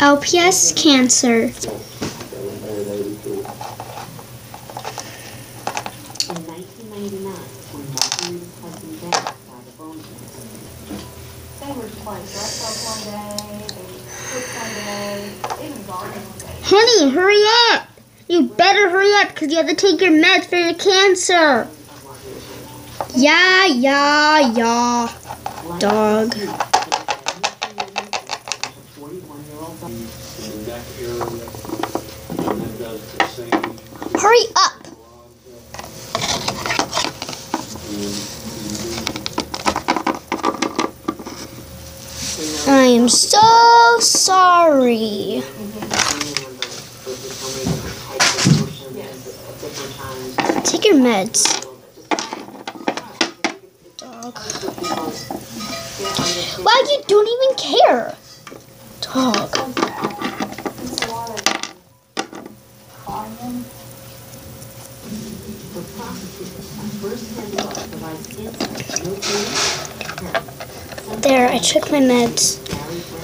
one cancer. Honey, hurry up! You better hurry up because you have to take your meds for your cancer. Yeah, yeah, yeah. Dog. Hurry up! I am so sorry. Take your meds. Dog. Why you don't even care? Dog. Clue. There, I took my meds.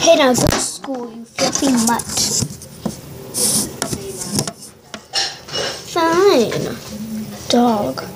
Hey, now go to school, you filthy mutt. Fine. Dog.